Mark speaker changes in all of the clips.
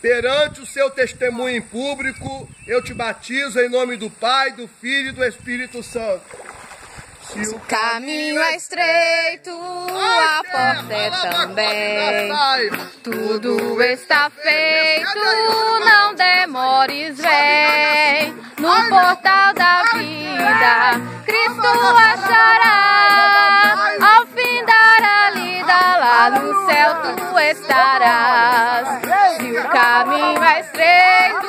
Speaker 1: Perante o seu testemunho em público, eu te batizo em nome do Pai, do Filho e do Espírito Santo.
Speaker 2: Se o caminho é estreito, a porta é também. Tudo está feito, não demores, vem. No portal da vida, Cristo achará. Ao fim da lida, lá no céu tu estarás. Caminho é estreito,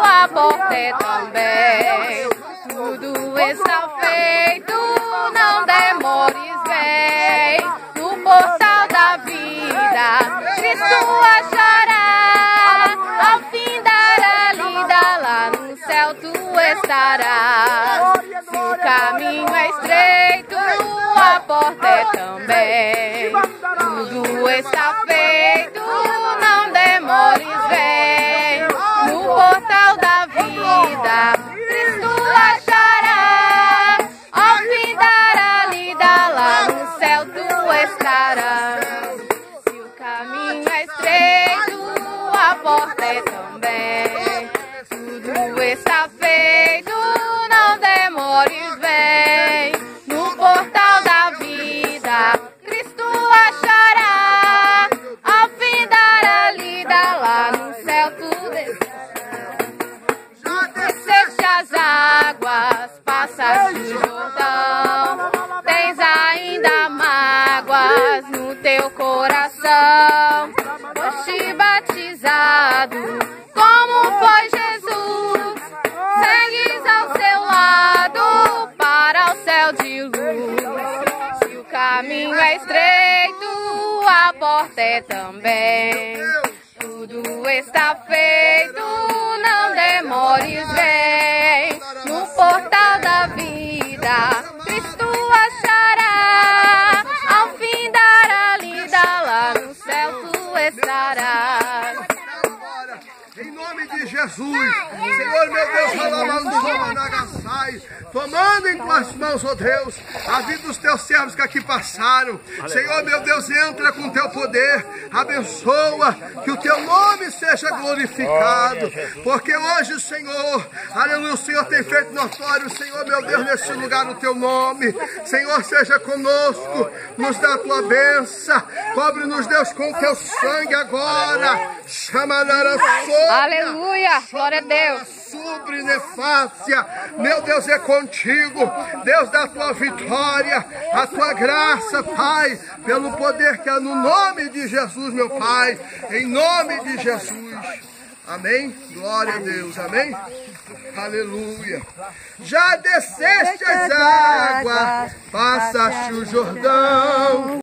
Speaker 2: a porta é também. Tudo está feito, não demores, vem. No portal da vida, Cristo achará. Ao fim da lida, lá no céu tu estarás. Se o caminho é estreito, a porta é também. Tudo está feito, é também. Tudo está feito, não demores, vem. No portal da vida, Cristo achará. Ao fim da lida, lá no céu tu
Speaker 1: Já
Speaker 2: desceste as águas, passaste o Jordão. Tens ainda mágoas no teu coração. Batizado, como foi Jesus. Segues ao seu lado para o céu de luz. Se o caminho é estreito, a porta é também. Tudo está feito, não demores, vem.
Speaker 1: Jesus, Senhor meu Deus, tomando em tuas mãos, ó Deus, a vida dos teus servos que aqui passaram. Senhor meu Deus, entra com teu poder, abençoa, que o teu nome seja glorificado, porque hoje, Senhor, aleluia, o Senhor tem feito notório, Senhor meu Deus, nesse lugar o teu nome. Senhor, seja conosco, nos dá a tua benção, cobre-nos, Deus, com o teu sangue agora. Chamanara
Speaker 2: Aleluia, glória a Deus.
Speaker 1: Sobre nefácia, meu Deus é contigo, Deus da tua vitória, a tua graça, Pai, pelo poder que há no nome de Jesus, meu Pai, em nome de Jesus. Amém? Glória a Deus, amém? Aleluia. Já desceste as águas, passaste o Jordão.